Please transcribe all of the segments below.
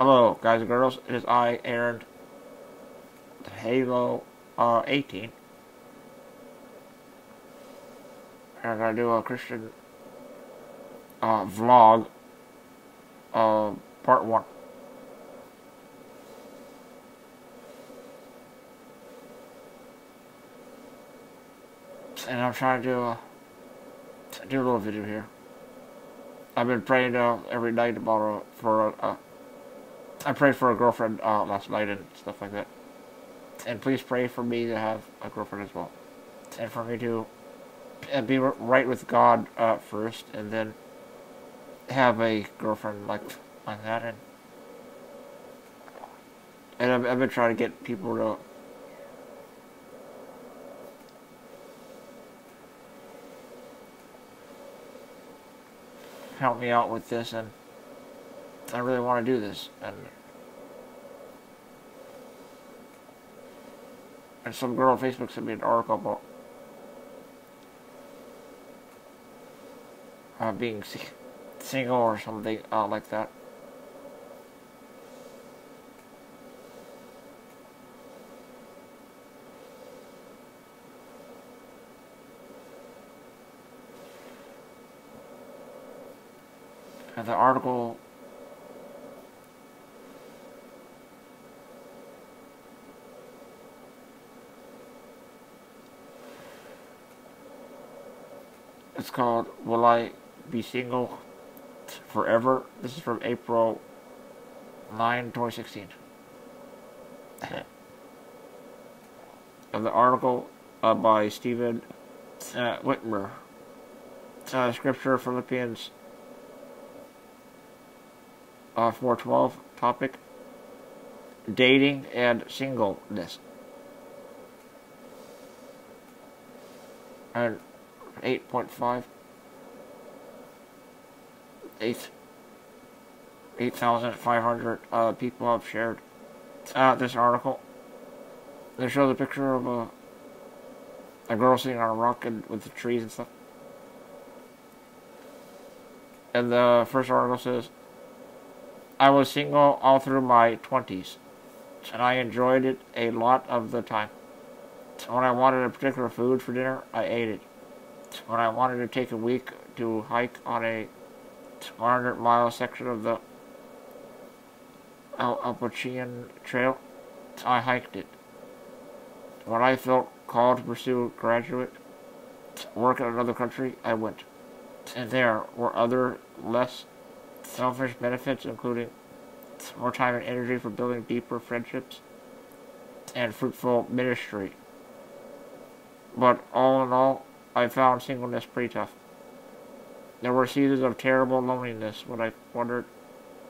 Hello, guys and girls. It is I, Aaron, Halo uh, 18. And I'm gonna do a Christian uh, vlog, uh, part one. And I'm trying to do a, do a little video here. I've been praying uh, every night about a, for a, a I prayed for a girlfriend uh, last night and stuff like that. And please pray for me to have a girlfriend as well. And for me to and be right with God uh, first, and then have a girlfriend like like that. And and I've, I've been trying to get people to help me out with this and I really want to do this and and some girl on Facebook sent me an article about uh, being single or something uh, like that. The article it's called Will I Be Single Forever? This is from April 9, 2016. and the article uh, by Stephen uh, Witmer. Uh, scripture Philippians uh, 412 topic dating and singleness. And 8.5 8 8,500 uh, people have shared uh, this article. They show the picture of a a girl sitting on a rock and with the trees and stuff. And the first article says, I was single all through my 20s, and I enjoyed it a lot of the time. When I wanted a particular food for dinner, I ate it when I wanted to take a week to hike on a 100 mile section of the Appalachian Trail, I hiked it. When I felt called to pursue graduate work in another country, I went. And there were other less selfish benefits, including more time and energy for building deeper friendships and fruitful ministry. But all in all, I found singleness pretty tough. There were seasons of terrible loneliness when I wondered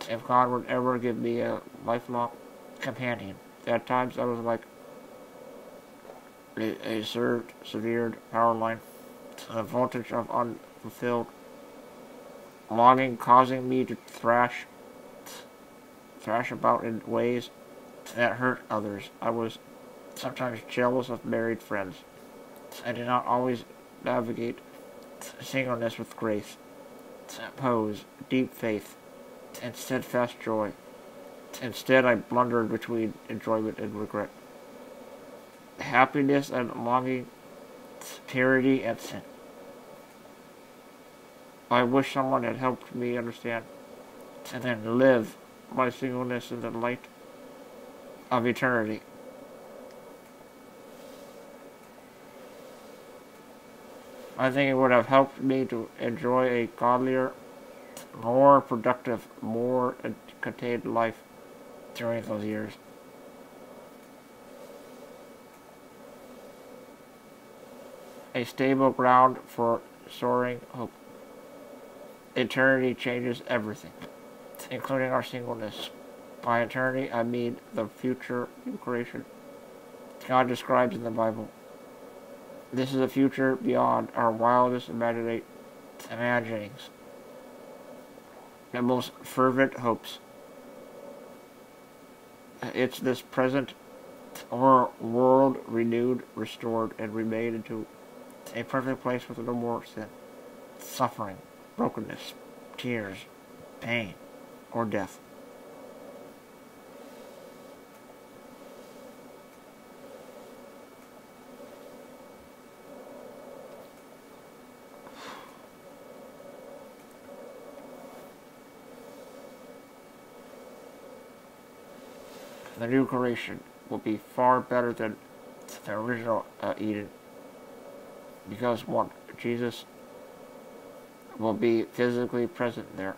if God would ever give me a lifelong companion. At times I was like a, a served, severed power line, a voltage of unfulfilled longing causing me to thrash, thrash about in ways that hurt others. I was sometimes jealous of married friends. I did not always navigate singleness with grace, pose deep faith, and steadfast joy. Instead, I blundered between enjoyment and regret, happiness and longing, purity and sin. I wish someone had helped me understand and then live my singleness in the light of eternity. I think it would have helped me to enjoy a godlier, more productive, more contained life during those years. A stable ground for soaring hope. Eternity changes everything, including our singleness. By eternity, I mean the future new creation God describes in the Bible. This is a future beyond our wildest imaginings and most fervent hopes. It's this present or world renewed, restored, and remade into a perfect place with no more sin, suffering, brokenness, tears, pain, or death. The new creation will be far better than the original uh, Eden. Because, one, Jesus will be physically present there.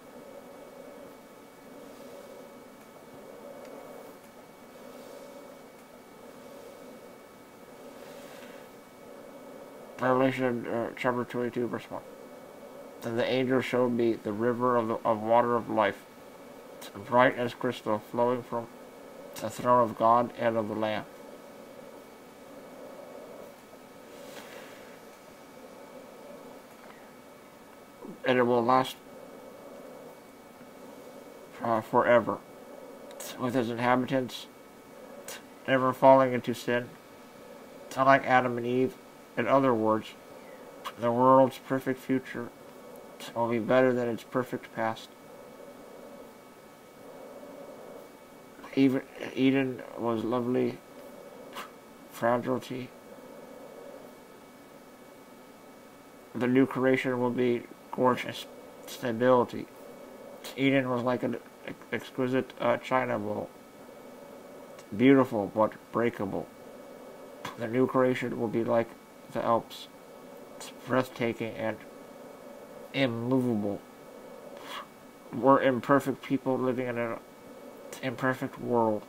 Revelation uh, chapter 22, verse 1. And the angel showed me the river of, the, of water of life, bright as crystal, flowing from the throne of God and of the Lamb. And it will last uh, forever, with its inhabitants never falling into sin, unlike Adam and Eve. In other words, the world's perfect future will be better than its perfect past. Even Eden was lovely fragility. The new creation will be gorgeous stability. Eden was like an exquisite uh, china bowl. Beautiful but breakable. The new creation will be like the Alps. It's breathtaking and immovable. We're imperfect people living in an imperfect world.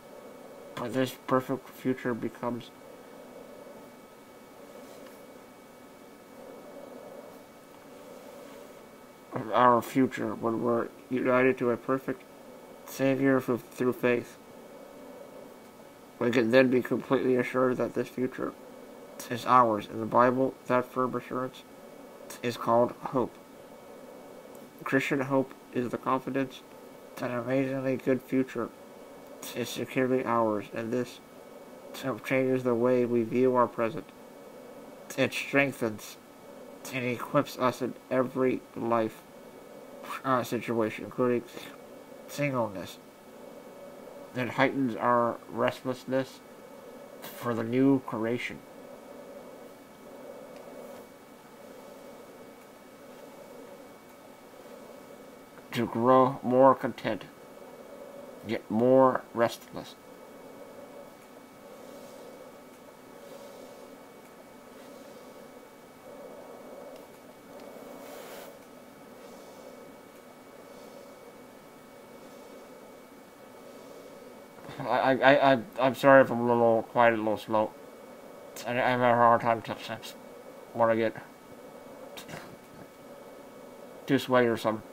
But this perfect future becomes our future when we're united to a perfect Savior through faith. We can then be completely assured that this future is ours. In the Bible, that firm assurance is called hope. Christian hope is the confidence an amazingly good future is securely ours, and this changes the way we view our present. It strengthens and equips us in every life uh, situation, including singleness. It heightens our restlessness for the new creation. To grow more content, yet more restless. I, I, I, I'm sorry if I'm a little quiet, a little slow. I, I have a hard time sometimes when I get too sweaty or something.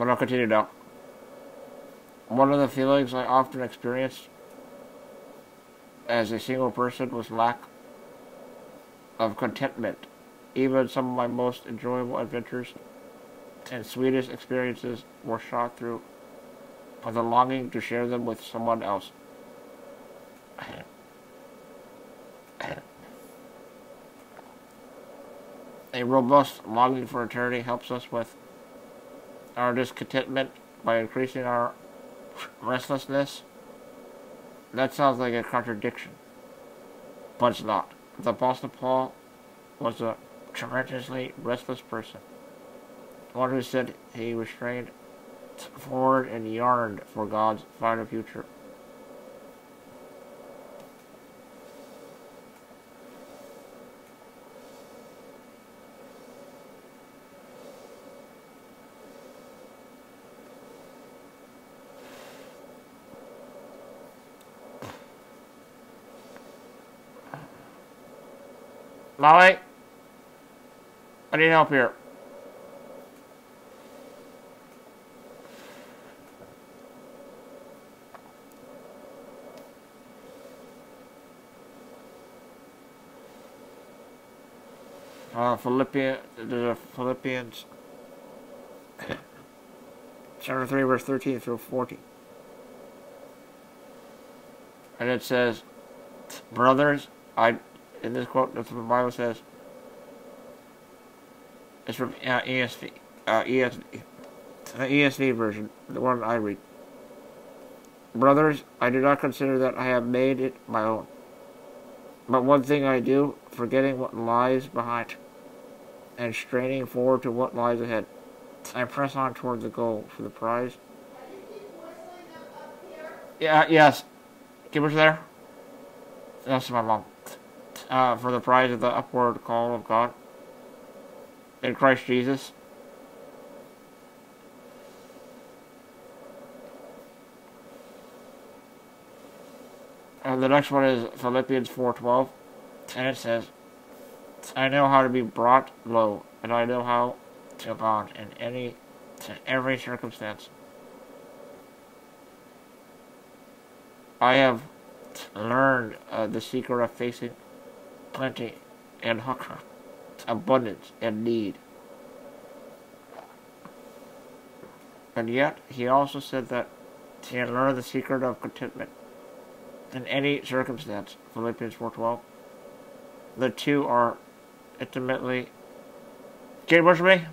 But I'll continue now. One of the feelings I often experienced as a single person was lack of contentment. Even some of my most enjoyable adventures and sweetest experiences were shot through by the longing to share them with someone else. A robust longing for eternity helps us with our discontentment by increasing our restlessness. That sounds like a contradiction, but it's not. The Apostle Paul was a tremendously restless person, one who said he was strained forward and yearned for God's final future. Molly? I need help here. Uh, Philippians, the Philippians chapter 3, verse 13 through 14. And it says, Brothers, I in this quote, that's what the Bible says. It's from uh, ESV, uh, ESV, the ESV version, the one I read. Brothers, I do not consider that I have made it my own. But one thing I do, forgetting what lies behind, and straining forward to what lies ahead, I press on toward the goal for the prize. Yeah, yes. Keeper's there? That's my mom. Uh, for the prize of the upward call of God in Christ Jesus. And the next one is Philippians 4.12. And it says, I know how to be brought low, and I know how to abound in any in every circumstance. I have learned uh, the secret of facing plenty and hunger, abundance and need. And yet, he also said that he had learned the secret of contentment in any circumstance. Philippians 4.12. The two are intimately... Can you me?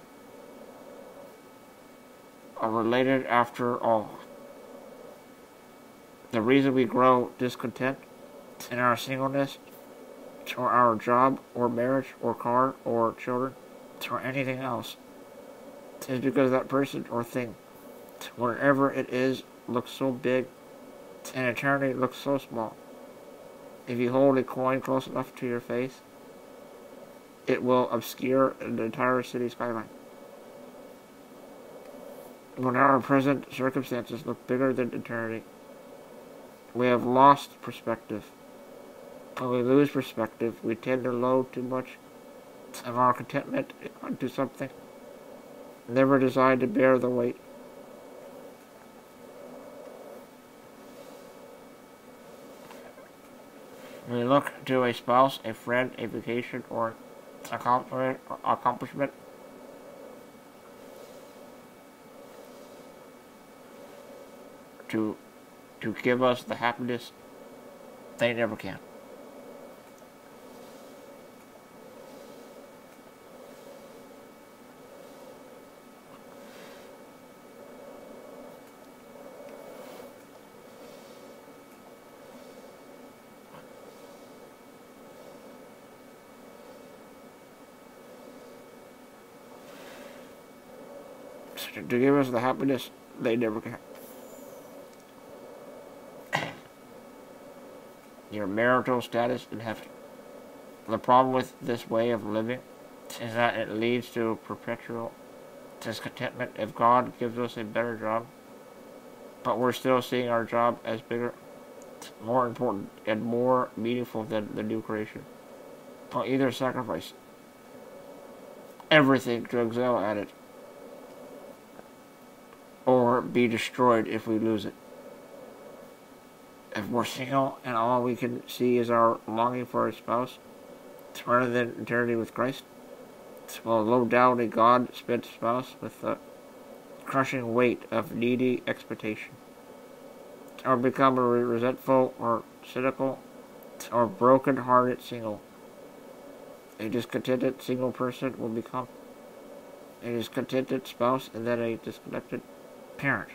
Are related after all. The reason we grow discontent in our singleness, or our job, or marriage, or car, or children, or anything else, is because that person or thing, wherever it is, looks so big, and eternity looks so small. If you hold a coin close enough to your face, it will obscure the entire city skyline. When our present circumstances look bigger than eternity, we have lost perspective. When we lose perspective, we tend to load too much of our contentment onto something, never designed to bear the weight. We look to a spouse, a friend, a vacation, or accomplishment to to give us the happiness they never can. To give us the happiness they never can. Your marital status in heaven. The problem with this way of living is that it leads to perpetual discontentment if God gives us a better job, but we're still seeing our job as bigger, more important, and more meaningful than the new creation. I'll either sacrifice everything to excel at it be destroyed if we lose it. If we're single and all we can see is our longing for a spouse, it's rather than eternity with Christ, It's well, no doubt a God-spent spouse with the crushing weight of needy expectation, or become a resentful or cynical or broken-hearted single. A discontented single person will become a discontented spouse and then a disconnected parent.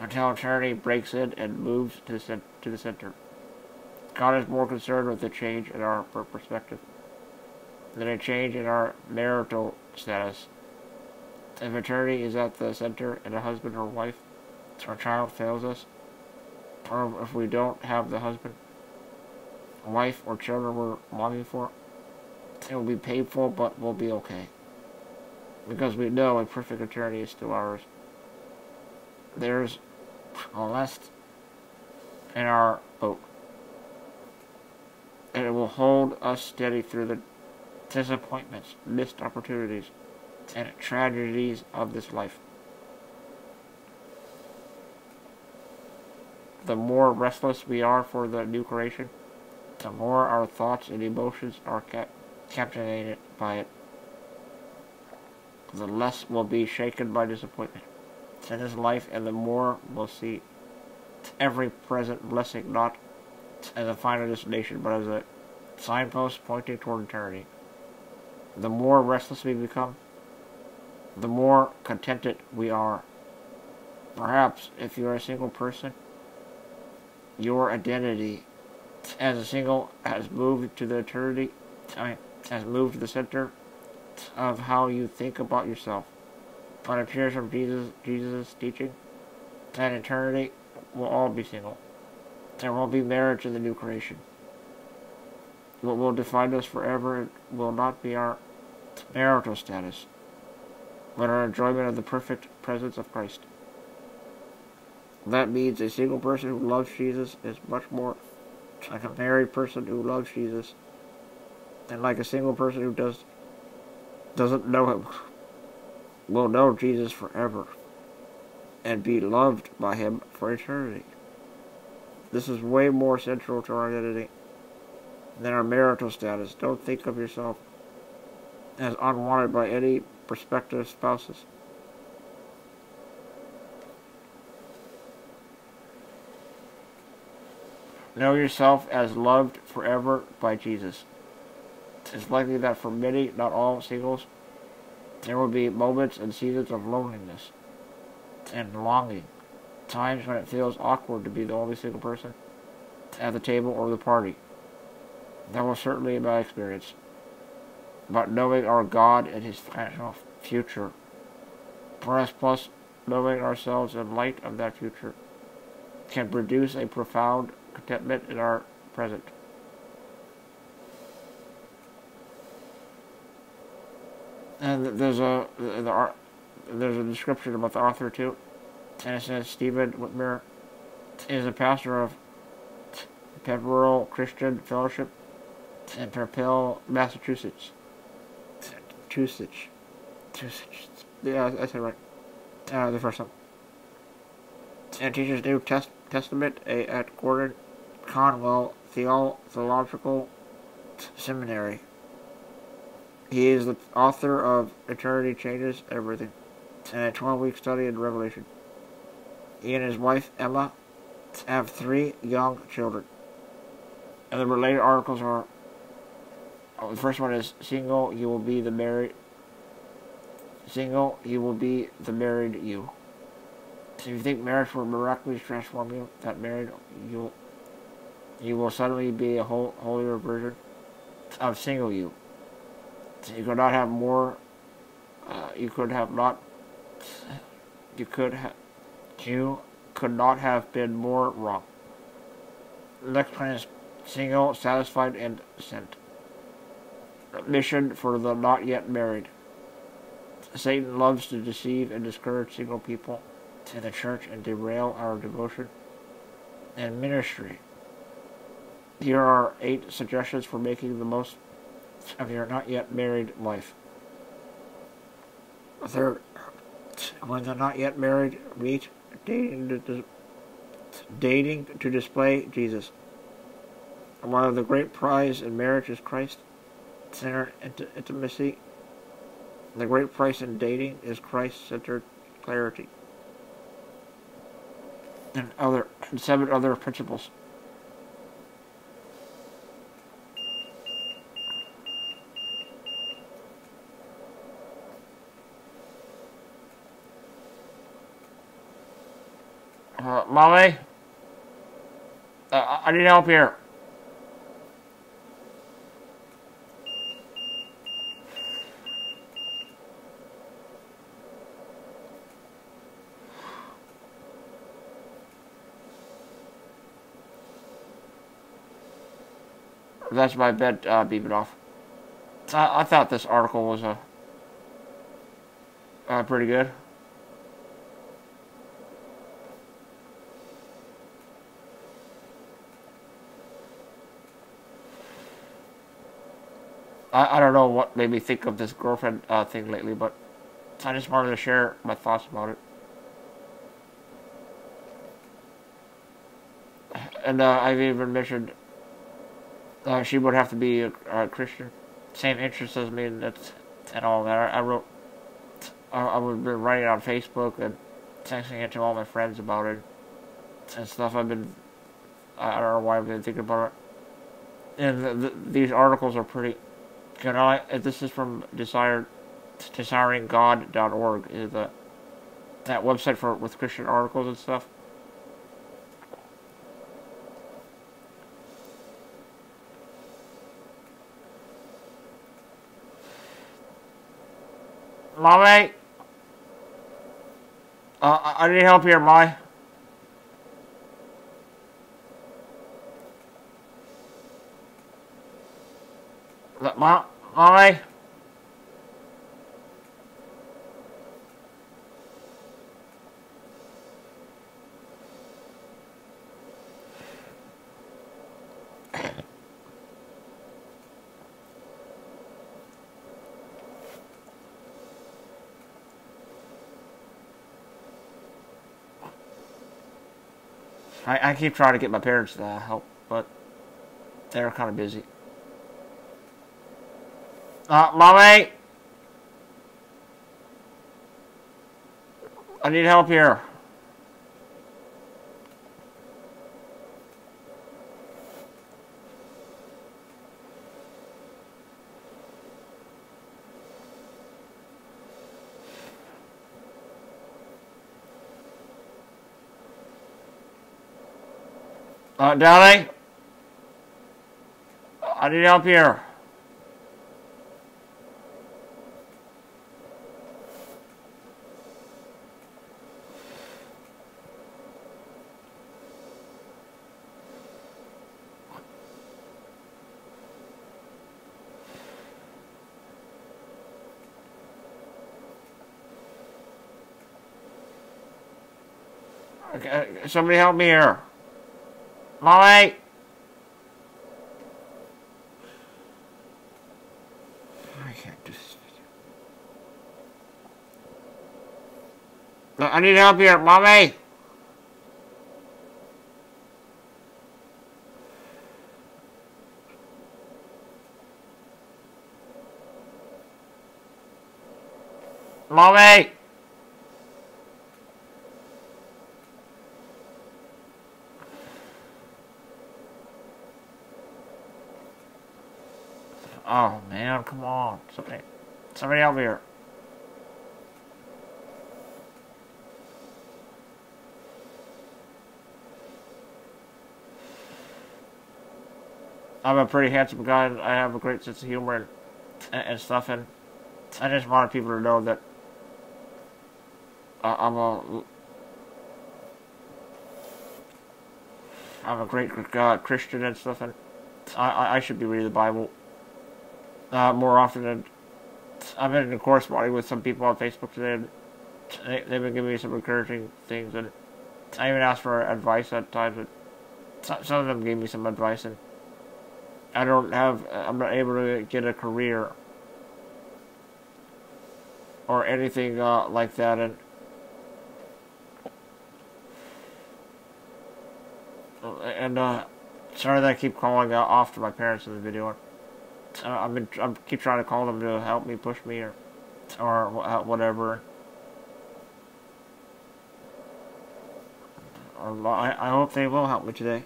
Until eternity breaks in and moves to the, to the center. God is more concerned with the change in our perspective than a change in our marital status. If eternity is at the center and a husband or wife, our child fails us, or if we don't have the husband, wife, or children we're longing for, it will be painful, but we'll be okay. Because we know a perfect eternity is still ours. There's a nest in our boat. And it will hold us steady through the disappointments, missed opportunities, and tragedies of this life. The more restless we are for the new creation, the more our thoughts and emotions are kept captivated by it, the less will be shaken by disappointment in his life, and the more will see every present blessing not as a final destination, but as a signpost pointing toward eternity. The more restless we become, the more contented we are. Perhaps, if you're a single person, your identity as a single has moved to the eternity, mean, has moved to the center of how you think about yourself. It appears from Jesus, Jesus' teaching that eternity will all be single. There won't be marriage in the new creation. What will define us forever will not be our marital status, but our enjoyment of the perfect presence of Christ. That means a single person who loves Jesus is much more like a married person who loves Jesus than like a single person who does doesn't know him will know Jesus forever and be loved by him for eternity. This is way more central to our identity than our marital status. Don't think of yourself as unwanted by any prospective spouses. Know yourself as loved forever by Jesus. It's likely that for many, not all singles, there will be moments and seasons of loneliness and longing. Times when it feels awkward to be the only single person at the table or the party. That was certainly my experience. But knowing our God and His financial future, for us plus knowing ourselves in light of that future, can produce a profound contentment in our present. And there's a the, there's a description about the author too, and it says Stephen Witmer is a pastor of Pepperell Christian Fellowship in Pepperell, Massachusetts. Massachusetts. Massachusetts. Yeah, I said right. Uh, the first time. And teaches New Test Testament at Gordon Conwell Theological Seminary. He is the author of Eternity Changes Everything and a 12 week study in Revelation. He and his wife, Emma, have three young children. And the related articles are oh, the first one is single, you will be the married. Single, you will be the married you. So if you think marriage will miraculously transform you, that married you you will suddenly be a whole, holier version of single you. You could not have more. Uh, you could have not. You could have. You could not have been more wrong. Next is single, satisfied, and sent. Mission for the not yet married. Satan loves to deceive and discourage single people in the church and derail our devotion and ministry. Here are eight suggestions for making the most of your not yet married life. Third, when the not yet married meet, dating to, dating to display Jesus. One of the great prize in marriage is Christ centered intimacy. The great price in dating is Christ centered clarity. And other and seven other principles. Uh, Molly? Uh, I need help here. That's my bed uh, beeping off. I, I thought this article was uh, uh, pretty good. I, I don't know what made me think of this girlfriend uh, thing lately, but I just wanted to share my thoughts about it. And uh, I've even mentioned uh, she would have to be a, a, Christian, same interests as me, and that's and all that. I, I wrote, I, I would be writing on Facebook and texting it to all my friends about it and stuff. I've been, I don't know why I've been thinking about it. And the, the, these articles are pretty can I? Uh, this is from desire, desiringgod.org. Is that that website for with Christian articles and stuff? Mommy? Uh, I need help here, Mommy. Mom? Mommy? I, I keep trying to get my parents to help, but they're kind of busy. Uh, mommy! I need help here. Uh, Daddy? I need help here. Okay, somebody help me here. Molly! I can't do this I need help here, Mommy! Mommy! Oh man, come on. Somebody somebody help here. I'm a pretty handsome guy I have a great sense of humor and, and stuff and I just wanted people to know that I'm a I'm a great uh, Christian and stuff and I, I should be reading the Bible uh, more often. And I've been in corresponding with some people on Facebook today, and they, they've been giving me some encouraging things. And I even asked for advice at times. Some of them gave me some advice, and I don't have. I'm not able to get a career or anything uh, like that, and. And uh, sorry that I keep calling out off to my parents in the video. Uh, I've been I keep trying to call them to help me, push me, or or whatever. Or I I hope they will help me today.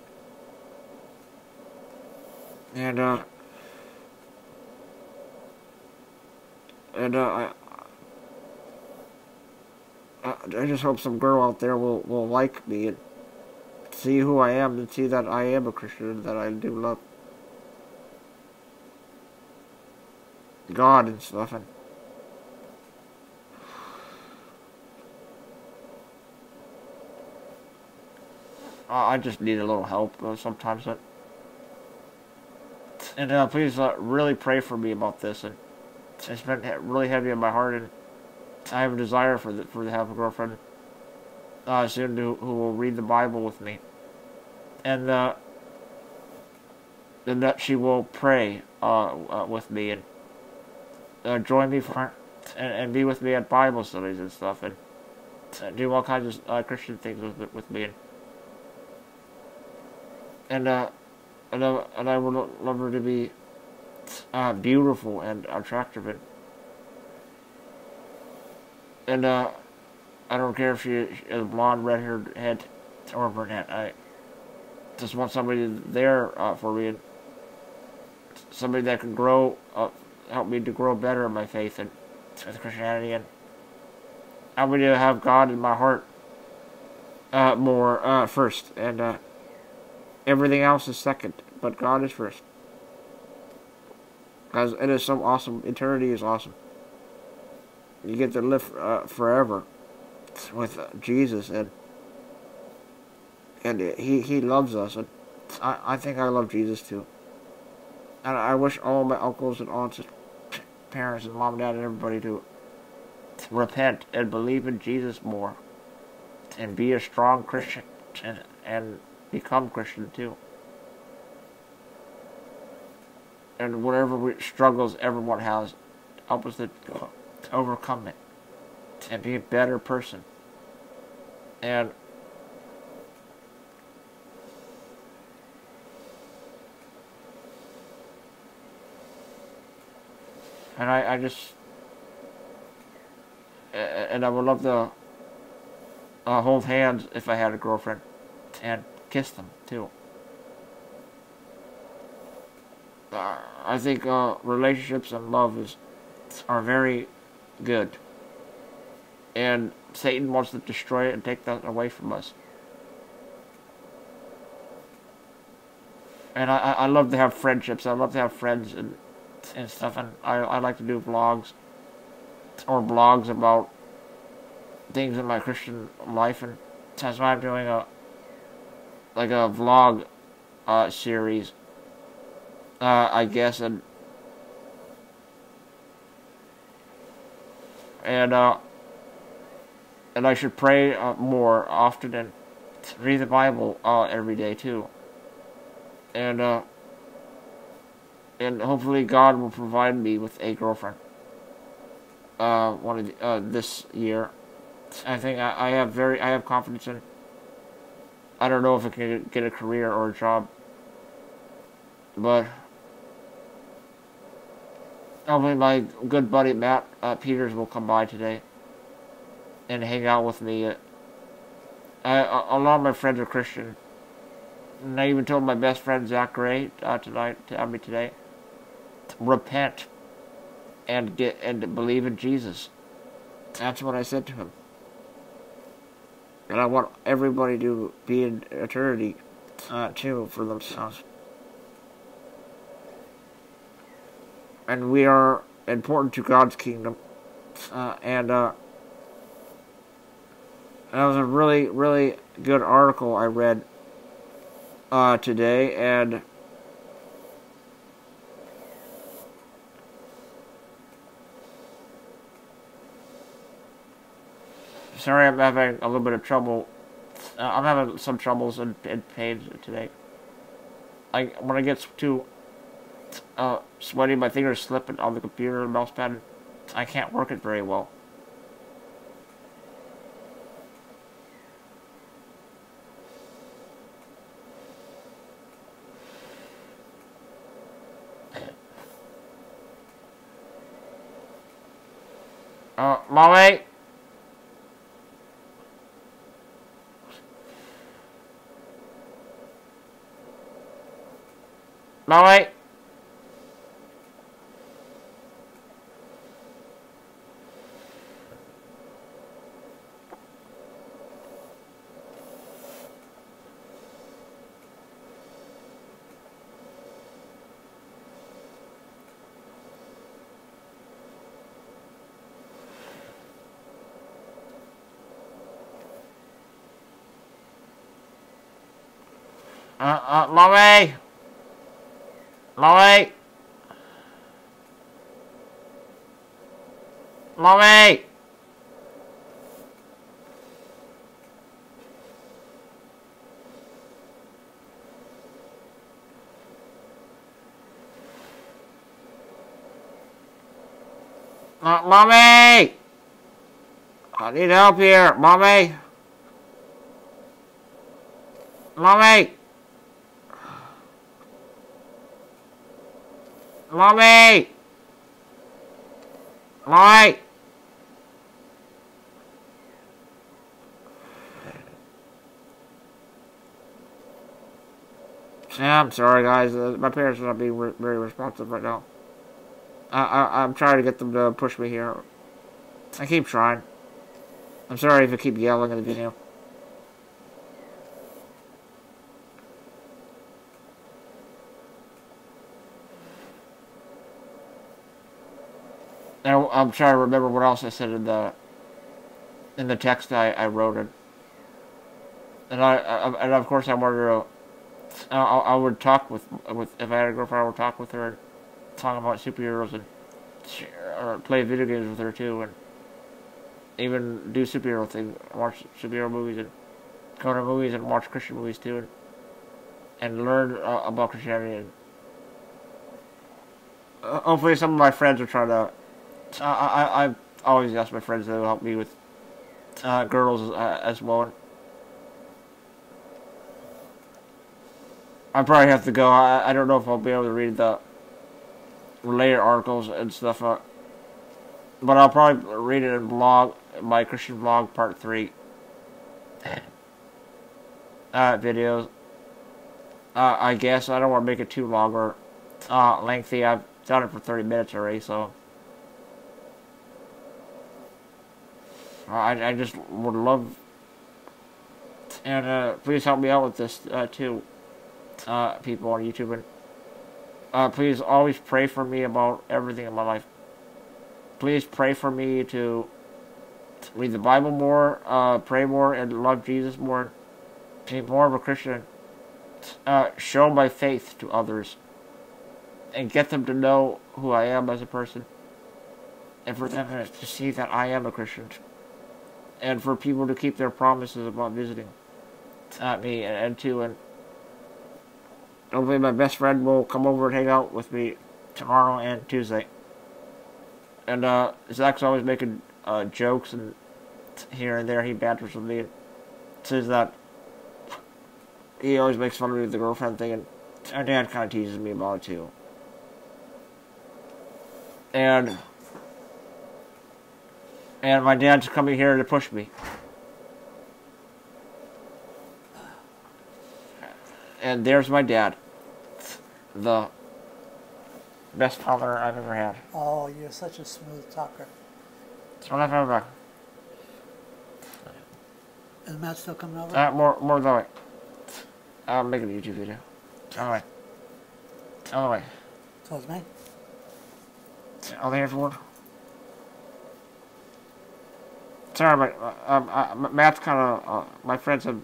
And uh. And uh, I, I just hope some girl out there will, will like me and see who I am and see that I am a Christian and that I do love. God and stuff. And I just need a little help uh, sometimes. But and uh, please uh, really pray for me about this. And it's been really heavy on my heart, and I have a desire for the, for to have a girlfriend uh, soon who, who will read the Bible with me, and uh, and that she will pray uh, uh with me and uh, join me for and, and, be with me at Bible studies and stuff, and uh, do all kinds of uh, Christian things with with me. And and uh, and, uh, and I would love her to be uh, beautiful and attractive, and and uh, I don't care if she is blonde, red-haired, head, or brunette. I just want somebody there uh, for me, and somebody that can grow up help me to grow better in my faith and with Christianity and help me to have God in my heart uh, more uh, first. And uh, everything else is second but God is first. Because it is so awesome eternity is awesome. You get to live uh, forever with Jesus, and and he he loves us, and I I think I love Jesus too. And I wish all my uncles and aunts and parents and mom and dad and everybody to repent and believe in Jesus more, and be a strong Christian, and and become Christian too. And whatever we, struggles everyone has, help us to, to overcome it and be a better person. And and I, I just and I would love to uh, hold hands if I had a girlfriend and kiss them too. Uh, I think uh, relationships and love is are very good, and Satan wants to destroy it and take that away from us. And I, I love to have friendships. I love to have friends and and stuff. And I, I like to do vlogs or blogs about things in my Christian life. And that's why I'm doing a like a vlog uh, series, uh, I guess. And and uh, and I should pray uh, more often and read the Bible uh, every day too. And uh, and hopefully God will provide me with a girlfriend. Uh, one of the, uh, this year. I think I, I have very I have confidence in. I don't know if I can get a career or a job, but hopefully my good buddy Matt uh, Peters will come by today and hang out with me. A lot of my friends are Christian. And I even told my best friend Zach Gray uh, tonight to have me today repent and get and believe in Jesus. That's what I said to him. And I want everybody to be in eternity uh, too for themselves. And we are important to God's kingdom. Uh, and uh, that was a really, really good article I read uh, today. And sorry I'm having a little bit of trouble. Uh, I'm having some troubles and, and pains today. I when I get too uh, sweaty, my fingers slip on the computer and mouse pad. I can't work it very well. Uh, mommy. Bye. Uh, uh, mommy! Mommy! Mommy! Uh, mommy! I need help here, mommy! Mommy! Mommy! Mommy! Yeah, I'm sorry, guys. Uh, my parents are not being re very responsive right now. I, I, I'm trying to get them to push me here. I keep trying. I'm sorry if I keep yelling in the video. I'm trying to remember what else I said in the in the text I, I wrote it. And I, I and of course I wanted to. I, I would talk with with if I had a girlfriend, I would talk with her, talk about superheroes and or play video games with her too, and even do superhero things, watch superhero movies and go to movies and watch Christian movies too, and and learn uh, about Christianity. And uh, hopefully, some of my friends are trying to. I I always ask my friends to help me with uh, girls uh, as well. I probably have to go. I, I don't know if I'll be able to read the related articles and stuff. Uh, but I'll probably read it in blog, my Christian blog part three uh, videos. Uh, I guess I don't want to make it too long or uh, lengthy. I've done it for 30 minutes already, so I, I just would love and uh, please help me out with this uh, too, uh, people on YouTube and uh, please always pray for me about everything in my life. Please pray for me to read the Bible more, uh, pray more, and love Jesus more, be more of a Christian. Uh, show my faith to others, and get them to know who I am as a person, and for them to see that I am a Christian, and for people to keep their promises about visiting at me and, and to and hopefully my best friend will come over and hang out with me tomorrow and Tuesday. And uh, Zach's always making uh, jokes and here and there he banters with me and says that he always makes fun of me with the girlfriend thing and our dad kind of teases me about it too. And and my dad's coming here to push me. And there's my dad. The best father I've ever had. Oh, you're such a smooth talker. So I've ever Is Matt still coming over? uh, more more the way. I'm making a YouTube video. On the way. On the way. so it's me. All there for Sorry, but uh, um, uh, Matt's kind of uh, my friends have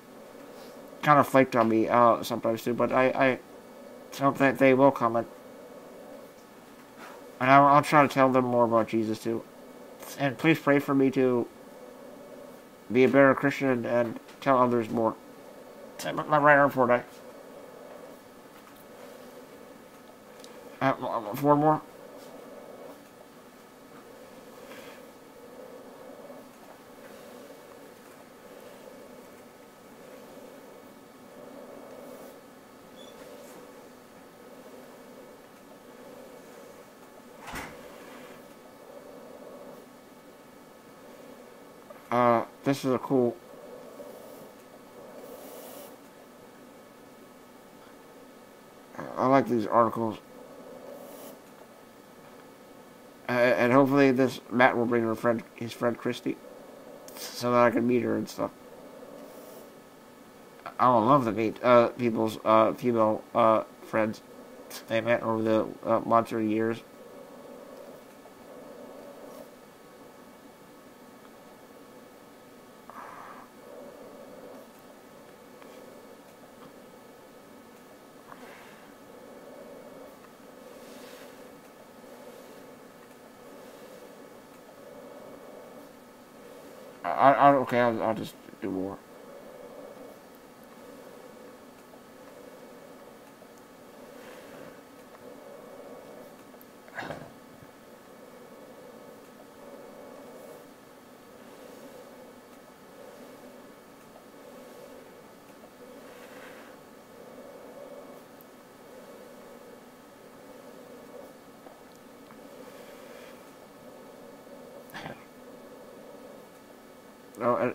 kind of flaked on me uh, sometimes too, but I I hope that they will comment, and I'll, I'll try to tell them more about Jesus too, and please pray for me to be a better Christian and tell others more. My right arm for that. Uh, four more. Uh, this is a cool. I like these articles. And hopefully this Matt will bring her friend, his friend Christy, so that I can meet her and stuff. I would love to meet uh, people's uh, female uh, friends they met over the uh, months or years. I, I okay. I'll, I'll just do more.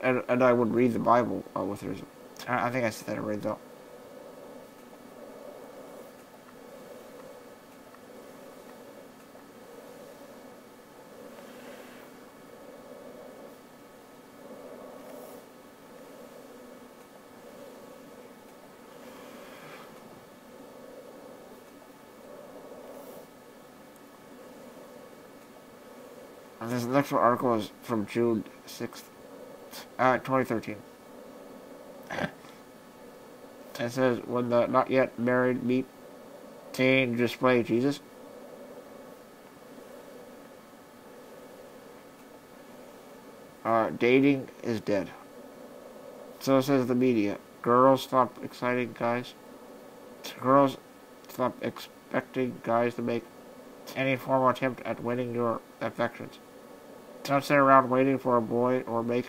and, and I would read the Bible uh, with her. I think I said that already though. This next article is from June 6th uh, 2013. It says, when the not yet married meet teen display Jesus. Uh, dating is dead. So says the media. Girls stop exciting guys. Girls stop expecting guys to make any formal attempt at winning your affections. Don't sit around waiting for a boy or make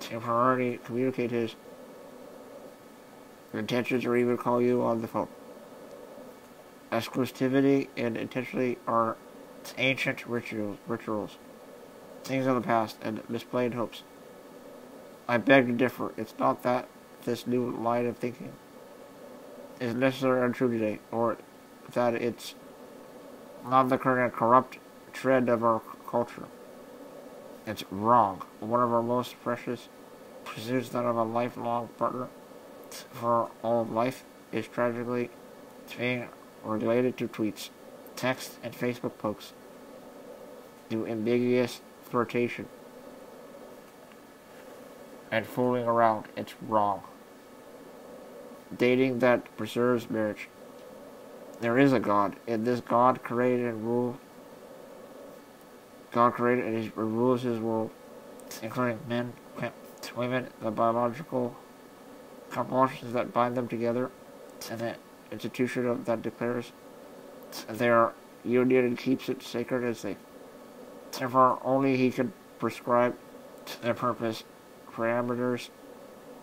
temporarily communicate his intentions or even call you on the phone. Exclusivity and intentionally are ancient rituals, rituals, things of the past, and misplayed hopes. I beg to differ. It's not that this new line of thinking is necessary or true today, or that it's not the current corrupt trend of our culture. It's wrong. One of our most precious pursuits, that of a lifelong partner for all of life, is tragically being related to tweets, text, and Facebook posts, to ambiguous flirtation, and fooling around. It's wrong. Dating that preserves marriage. There is a God, and this God created and ruled. God created and he rules his world, including men, women, the biological compulsions that bind them together, and the institution that declares their union and keeps it sacred as they. Therefore, only he could prescribe their purpose, parameters,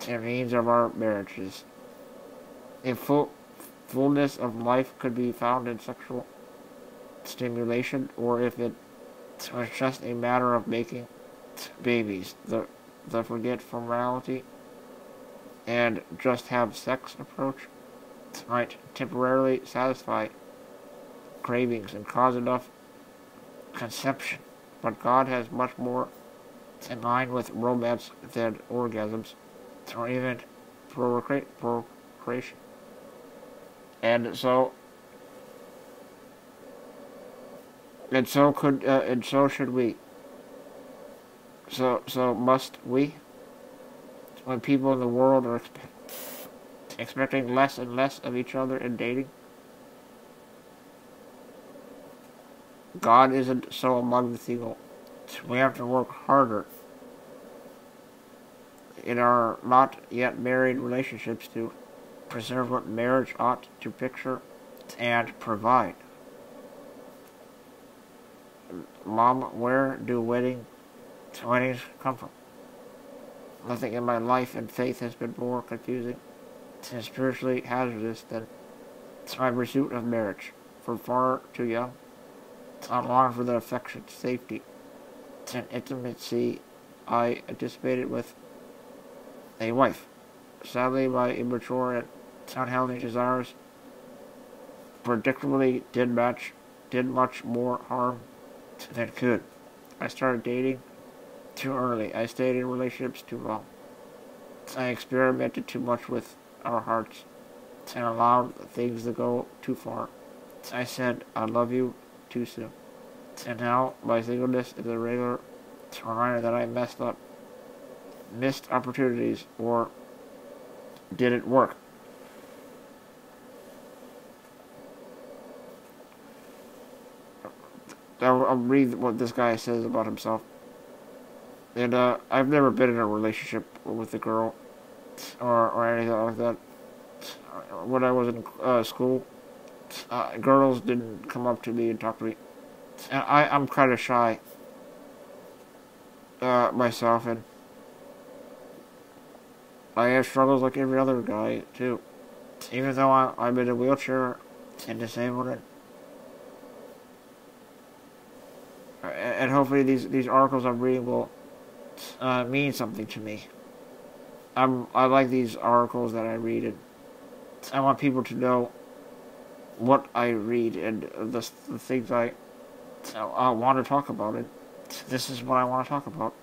and means of our marriages. A full fullness of life could be found in sexual stimulation, or if it was just a matter of making babies, the the forget formality and just have sex approach might temporarily satisfy cravings and cause enough conception. But God has much more in mind with romance than orgasms or even procreation. And so, and so could, uh, and so should we. So, so must we? When people in the world are expecting less and less of each other in dating, God isn't so among the single. We have to work harder in our not yet married relationships to preserve what marriage ought to picture and provide. Mom, where do wedding weddings come from? Nothing in my life and faith has been more confusing and spiritually hazardous than my pursuit of marriage. From far too young, I longed for the affection, safety, and intimacy I anticipated with a wife. Sadly, my immature and unhealthy desires predictably did much, did much more harm than could. I started dating too early. I stayed in relationships too long. I experimented too much with our hearts and allowed things to go too far. I said, I love you too soon. And now my singleness is a regular reminder that I messed up, missed opportunities, or didn't work. I'll, I'll read what this guy says about himself. And uh, I've never been in a relationship with a girl or, or anything like that. When I was in uh, school, uh, girls didn't come up to me and talk to me. And I, I'm kind of shy uh, myself, and I have struggles like every other guy, too. Even though I, I'm in a wheelchair and disabled, and hopefully these, these articles I'm reading will uh, mean something to me. I'm I like these articles that I read, and I want people to know what I read and the, the things I, want to talk about. And this is what I want to talk about.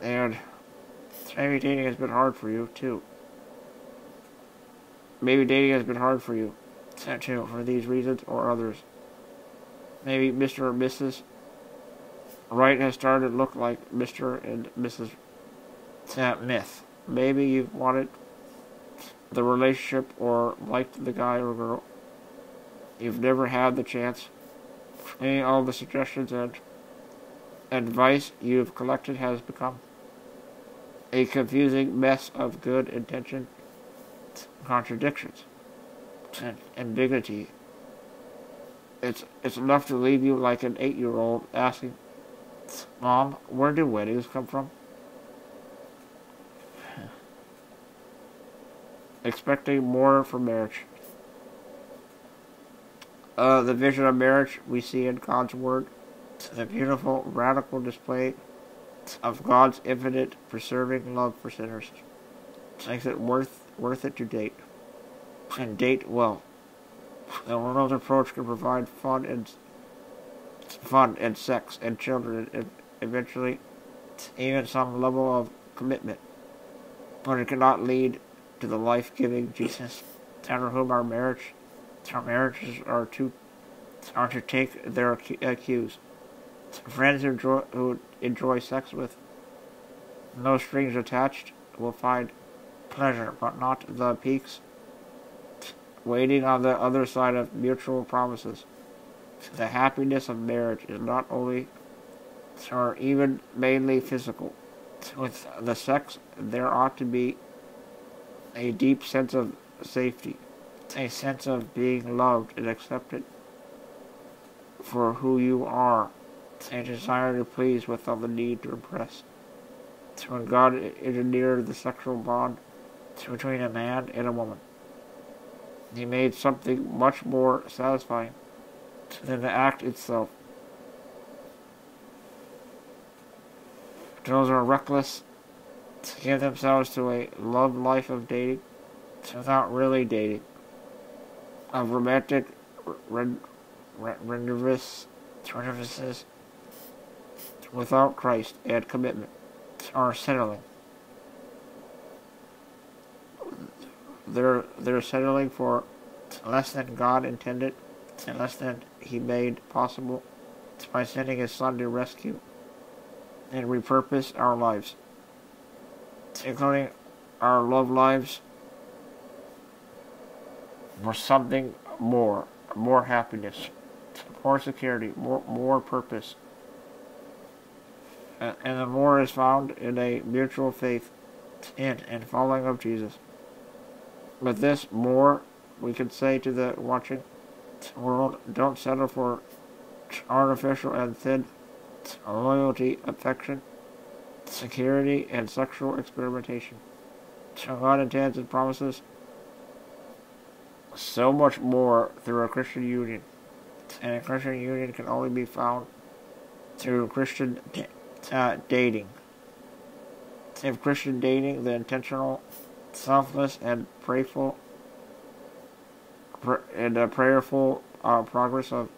And Maybe dating has been hard for you, too. Maybe dating has been hard for you, too, for these reasons or others. Maybe Mr. or Mrs. Right has started to look like Mr. and Mrs. Myth. Maybe you've wanted the relationship or liked the guy or girl. You've never had the chance. Maybe all the suggestions and advice you've collected has become a confusing mess of good intention, contradictions, and ambiguity. It's it's enough to leave you like an eight-year-old asking, "Mom, where do weddings come from?" Expecting more from marriage. Uh, the vision of marriage we see in God's Word, the beautiful, radical display of God's infinite, preserving love for sinners, makes it worth worth it to date, and date well. The world's approach can provide fun and fun and sex and children, and eventually even some level of commitment, but it cannot lead to the life-giving Jesus, under whom our marriage our marriages are to are to take their cues. Friends who enjoy, who enjoy sex with no strings attached will find pleasure, but not the peaks. Waiting on the other side of mutual promises. The happiness of marriage is not only or even mainly physical. With the sex, there ought to be a deep sense of safety a sense of being loved and accepted for who you are, a desire to please without the need to impress. So when God engineered the sexual bond between a man and a woman, He made something much more satisfying than the act itself. Those are reckless to give themselves to a love life of dating without really dating of romantic renderous services without Christ and commitment are settling. They're they're settling for less than God intended and less than He made possible by sending His Son to rescue and repurpose our lives, including our love lives for something more, more happiness, more security, more, more purpose. And, the more is found in a mutual faith in and following of Jesus. With this more, we can say to the watching world, don't settle for artificial and thin loyalty, affection, security, and sexual experimentation. God intends and promises so much more through a Christian union. And a Christian union can only be found through Christian uh, dating. If Christian dating, the intentional, selfless, and prayerful, pr- and prayerful uh, progress of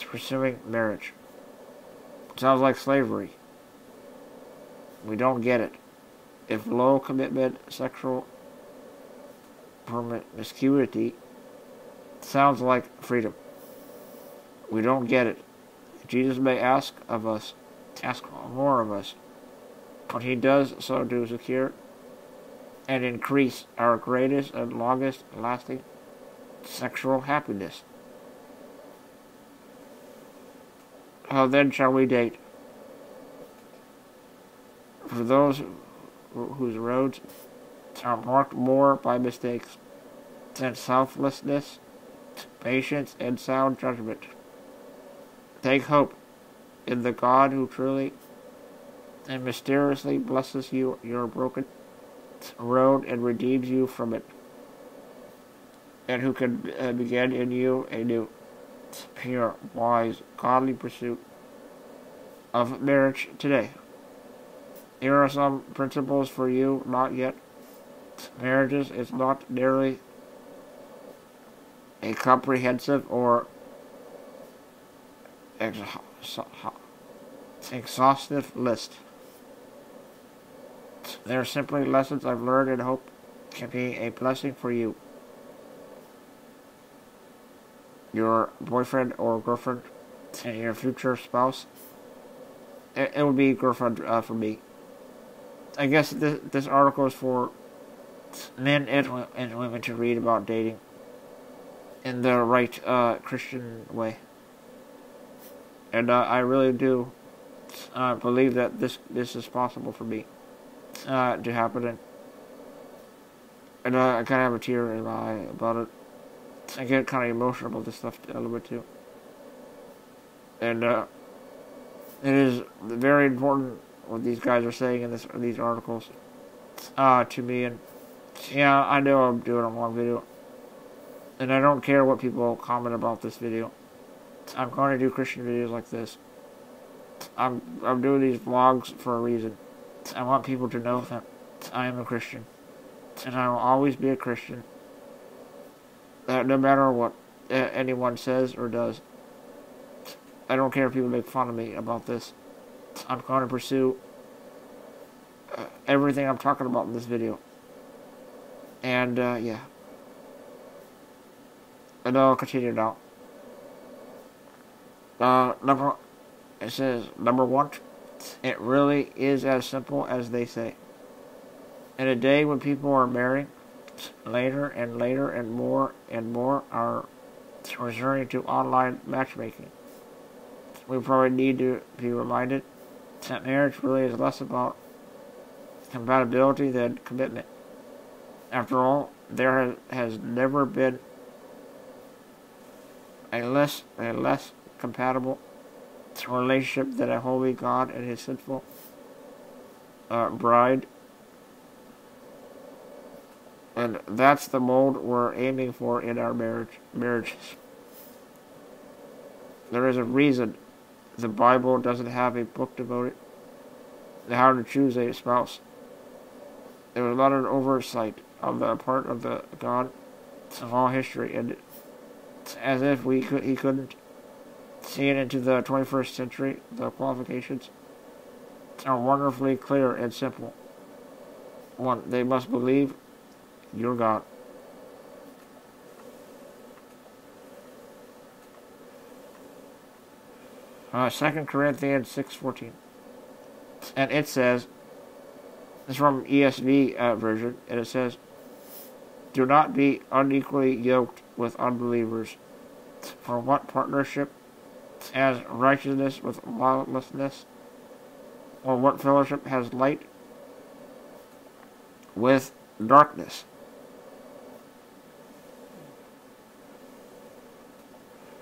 pursuing marriage. Sounds like slavery. We don't get it. If low commitment sexual promiscuity sounds like freedom. We don't get it. Jesus may ask of us, ask more of us, but he does so to secure and increase our greatest and longest lasting sexual happiness. How then shall we date? For those whose roads are marked more by mistakes than selflessness patience, and sound judgment. Take hope in the God who truly and mysteriously blesses you your broken road and redeems you from it, and who can uh, begin in you a new, pure, wise, godly pursuit of marriage today. Here are some principles for you not yet. Marriages is not nearly a comprehensive or exhaustive list. They're simply lessons I've learned and hope can be a blessing for you. Your boyfriend or girlfriend and your future spouse. It, it would be girlfriend uh, for me. I guess this, this article is for men and, and women to read about dating in the right uh, Christian way. And uh, I really do uh, believe that this this is possible for me uh, to happen. And, and uh, I kind of have a tear in my eye about it. I get kind of emotional about this stuff a little bit too. And uh, it is very important what these guys are saying in this these articles uh, to me. And yeah, I know I'm doing a long video, and I don't care what people comment about this video. I'm going to do Christian videos like this. I'm I'm doing these vlogs for a reason. I want people to know that I am a Christian, and I will always be a Christian. No matter what anyone says or does. I don't care if people make fun of me about this. I'm going to pursue uh, everything I'm talking about in this video. And, uh, yeah. And I'll continue now. Uh, number, it says, number one, it really is as simple as they say. In a day when people are marrying, later and later and more and more are resorting to online matchmaking. We probably need to be reminded that marriage really is less about compatibility than commitment. After all, there has never been a less a less compatible relationship that a holy God and his sinful uh, bride. And that's the mold we're aiming for in our marriage marriages. There is a reason the Bible doesn't have a book devoted to how to choose a spouse. It was not an oversight on the part of the God of all history, and as if we could he couldn't see it into the 21st century. The qualifications are wonderfully clear and simple. One, they must believe your God. Uh, 2 Corinthians 6.14. And it says, it's from ESV uh, version, and it says, Do not be unequally yoked with unbelievers. For what partnership has righteousness with lawlessness? Or what fellowship has light with darkness?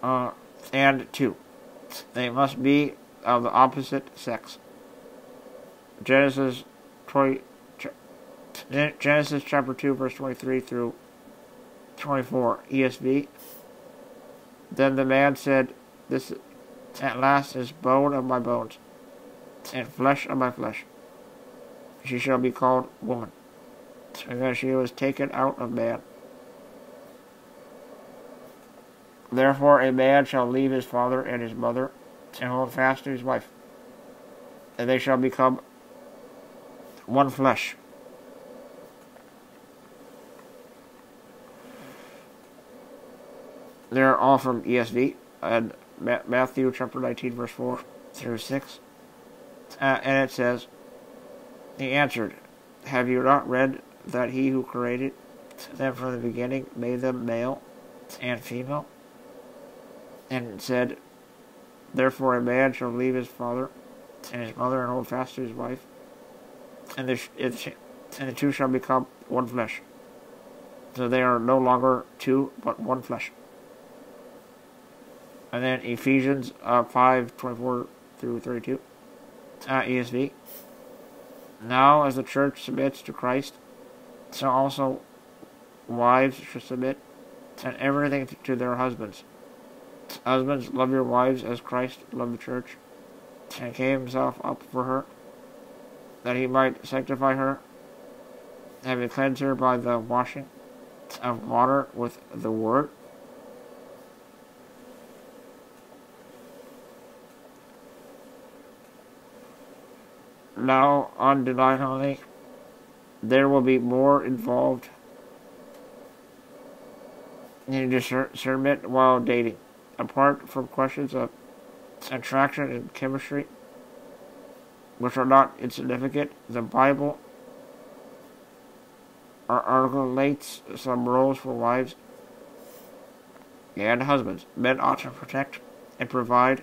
Uh, and two. They must be of the opposite sex. Genesis 20, Genesis chapter 2 verse 23 through 24 ESV. Then the man said, This at last is bone of my bones, and flesh of my flesh. She shall be called woman, because she was taken out of man. Therefore a man shall leave his father and his mother, and hold fast to his wife, and they shall become one flesh. They're all from ESV and Matthew chapter 19, verse 4 through 6. Uh, and it says, He answered, Have you not read that he who created them from the beginning made them male and female? and said, Therefore a man shall leave his father and his mother and hold fast to his wife, and the, and the two shall become one flesh. So they are no longer two, but one flesh. And then Ephesians uh, 5 24 through 32, uh, ESV. Now, as the church submits to Christ, so also wives should submit and everything to their husbands Husbands, love your wives as Christ loved the church and gave himself up for her, that he might sanctify her, having cleansed her by the washing of water with the word. Now, on undeniably, there will be more involved in discernment while dating. Apart from questions of attraction and chemistry, which are not insignificant, the Bible articulates some roles for wives and husbands. Men ought to protect and provide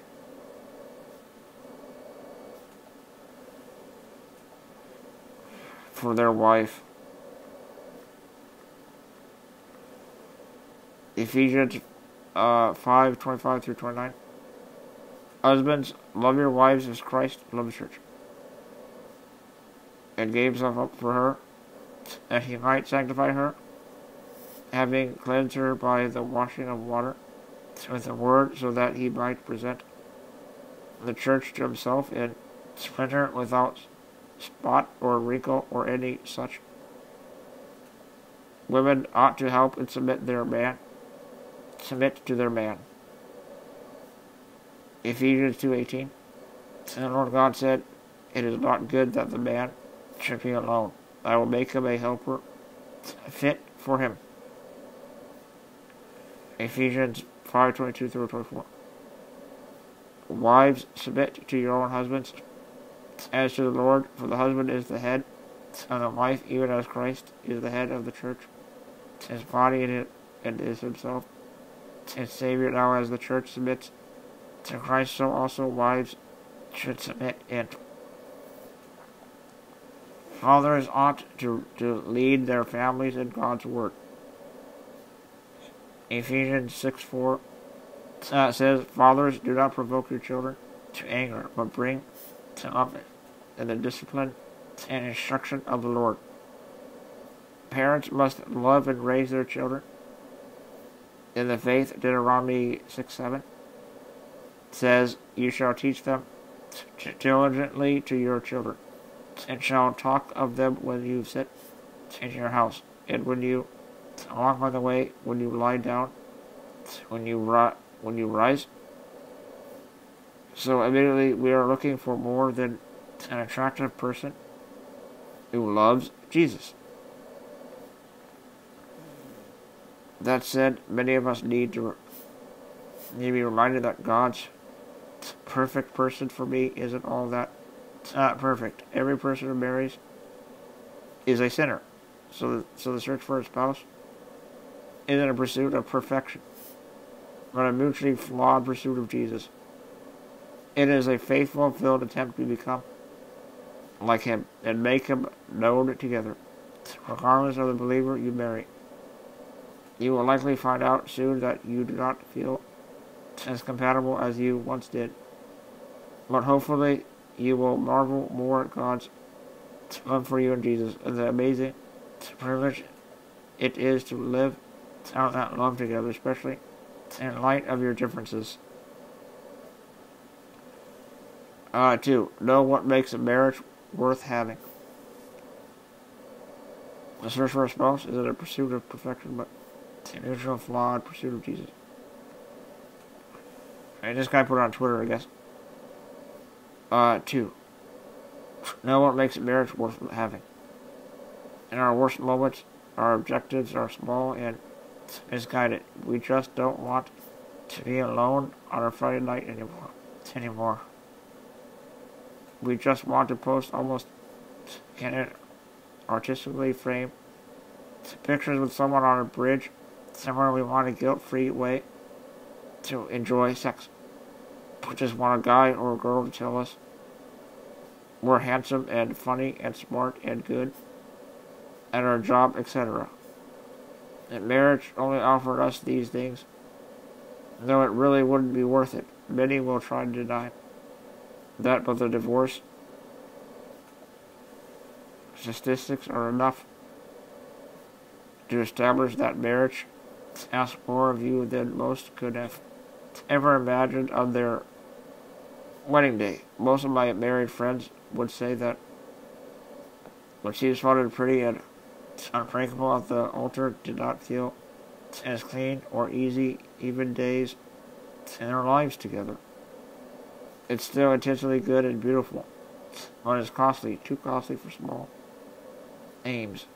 for their wife. Ephesians uh, 5 25 through 29. Husbands, love your wives as Christ loved the church and gave himself up for her, that he might sanctify her, having cleansed her by the washing of water with the word, so that he might present the church to himself in splendor without spot or wrinkle or any such. Women ought to help and submit their man, submit to their man. Ephesians two eighteen. And the Lord God said, It is not good that the man should be alone. I will make him a helper fit for him. Ephesians five twenty two through twenty four. Wives, submit to your own husbands as to the Lord, for the husband is the head of the wife, even as Christ is the head of the church, his body and, it, and is himself his Savior. Now, as the church submits to Christ, so also wives should submit and fathers ought to, to lead their families in God's word. Ephesians 6 4 uh, says, Fathers, do not provoke your children to anger, but bring them up in the discipline and instruction of the Lord. Parents must love and raise their children in the faith. Deuteronomy 6 7 says, You shall teach them diligently to your children, and shall talk of them when you sit in your house, and when you walk by the way, when you lie down, when you ri- when you rise. So immediately we are looking for more than an attractive person who loves Jesus. That said, many of us need to need to be reminded that God's perfect person for me isn't all that not perfect. Every person who marries is a sinner. So, the, so the search for a spouse isn't a pursuit of perfection, but a mutually flawed pursuit of Jesus. It is a faithful, and filled attempt to become like him and make him known together. Regardless of the believer you marry, you will likely find out soon that you do not feel as compatible as you once did. But hopefully, you will marvel more at God's love for you in Jesus and the amazing privilege it is to live out that love together, especially in light of your differences. Uh, two, know what makes a marriage worth having. The search for a spouse is a pursuit of perfection, but an original flawed pursuit of Jesus. And this guy put it on Twitter, I guess. Uh, two. Know what makes a marriage worth having. In our worst moments, our objectives are small and misguided. We just don't want to be alone on a Friday night anymore. Anymore. We just want to post almost candid, artistically framed pictures with someone on a bridge somewhere we want a guilt-free way to enjoy sex. We just want a guy or a girl to tell us we're handsome and funny and smart and good at our job, etc. And marriage only offered us these things, though it really wouldn't be worth it. Many will try to deny that, but the divorce statistics are enough to establish that marriage asks more of you than most could have ever imagined on their wedding day. Most of my married friends would say that what she spotted pretty and unbreakable at the altar did not feel as clean or easy even days in their lives together. It's still intensely good and beautiful, but it's costly, too costly for small aims.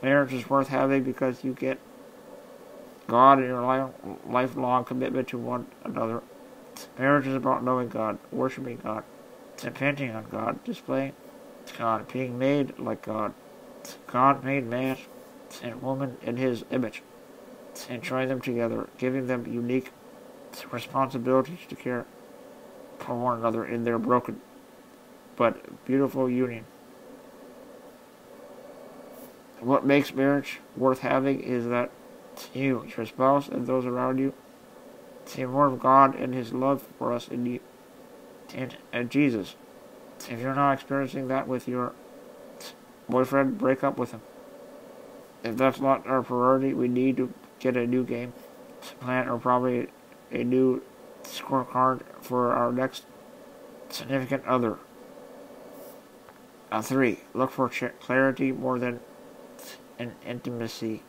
Marriage is worth having because you get God in your life, lifelong commitment to one another. Marriage is about knowing God, worshiping God, depending on God, displaying God, being made like God. God made man and woman in his image, and joined them together, giving them unique responsibilities to care for one another in their broken but beautiful union. What makes marriage worth having is that you, your spouse, and those around you see more of God and His love for us in you and, and Jesus. If you're not experiencing that with your boyfriend, break up with him. If that's not our priority, we need to get a new game plan or probably a new scorecard for our next significant other. Uh, three, look for clarity more than in intimacy.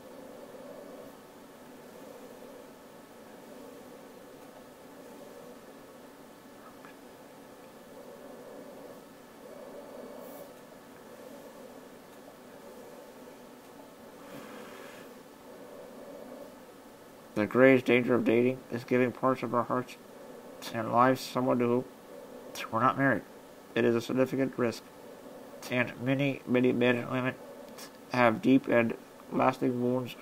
The greatest danger of dating is giving parts of our hearts and lives to someone to whom we're not married. It is a significant risk. And many, many men and women have deep and lasting wounds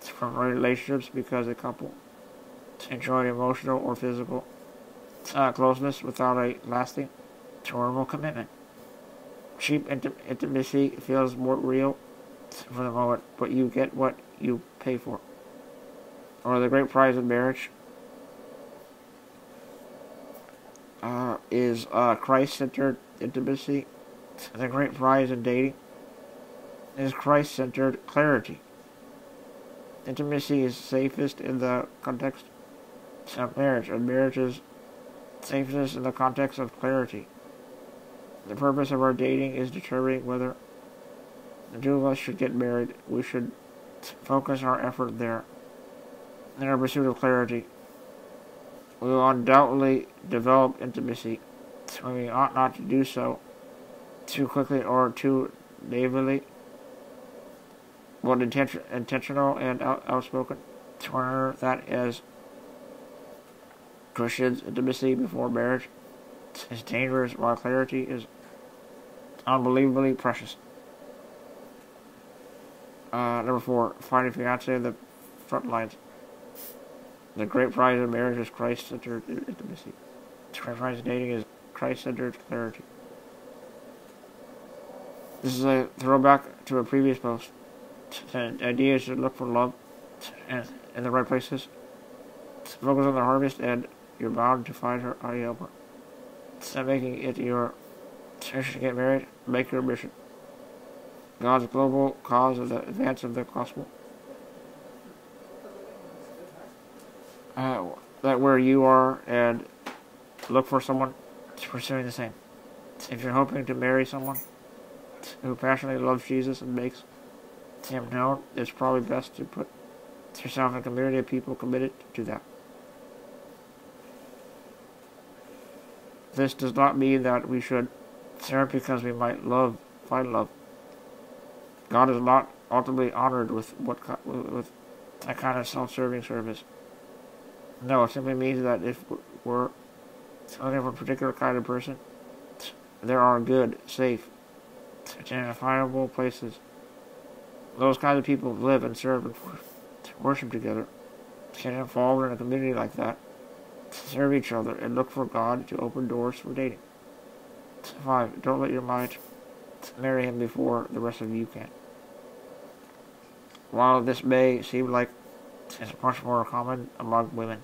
from relationships because a couple enjoy emotional or physical uh, closeness without a lasting, durable commitment. Cheap intim- intimacy feels more real for the moment, but you get what you pay for or the great prize of marriage uh, is uh, Christ-centered intimacy. The great prize in dating is Christ-centered clarity. Intimacy is safest in the context of marriage, and marriage is safest in the context of clarity. The purpose of our dating is determining whether the two of us should get married. We should focus our effort there in our pursuit of clarity. We will undoubtedly develop intimacy, when we ought not to do so too quickly or too naively, but intention, intentional and out, outspoken. Remember that as Christians, intimacy before marriage is dangerous, while clarity is unbelievably precious. Uh, number four, finding fiance in the front lines. The great prize of marriage is Christ-centered intimacy. The great prize of dating is Christ-centered clarity. This is a throwback to a previous post. The idea is to look for love in the right places. Focus on the harvest, and you're bound to find her helper. Instead of making it your mission to get married, make your mission. God's global cause of the advance of the gospel. Uh, that where you are and look for someone pursuing the same. If you're hoping to marry someone who passionately loves Jesus and makes him known, it's probably best to put yourself in a community of people committed to that. This does not mean that we should serve because we might love, find love. God is not ultimately honored with what with that kind of self-serving service. No, it simply means that if we're looking for a particular kind of person, there are good, safe, identifiable places. Those kinds of people live and serve and worship together. Get involved in a community like that, serve each other, and look for God to open doors for dating. Five, don't let your mind marry him before the rest of you can. While this may seem like is much more common among women.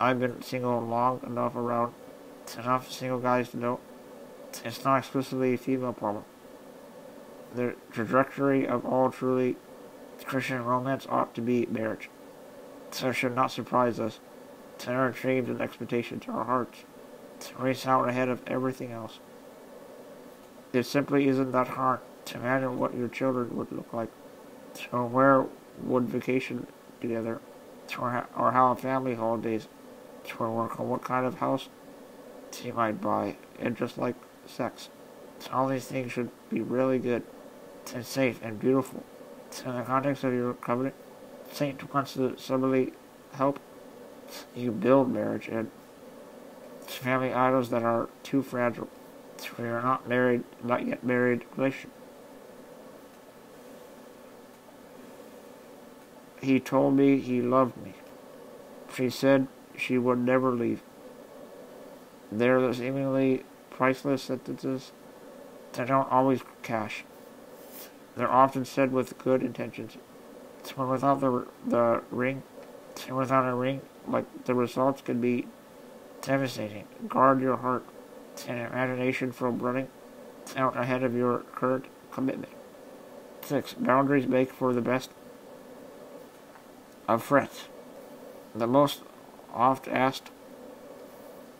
I've been single long enough around enough single guys to know it's not exclusively a female problem. The trajectory of all truly Christian romance ought to be marriage. So it should not surprise us our dreams and expectations our hearts to race out ahead of everything else. It simply isn't that hard to imagine what your children would look like. So where would vacation together, or, or how a family holidays to work on what kind of house she might buy, and just like sex. So all these things should be really good and safe and beautiful. In the context of your covenant, Satan wants to subtly help you build marriage and family idols that are too fragile. We are not married, not yet married relationship. He told me he loved me. She said she would never leave. They're the seemingly priceless sentences that don't always cash. They're often said with good intentions. But without the, the ring, without a ring, like the results can be devastating. Guard your heart and imagination from running out ahead of your current commitment. 6. Boundaries make for the best of friends. The most oft asked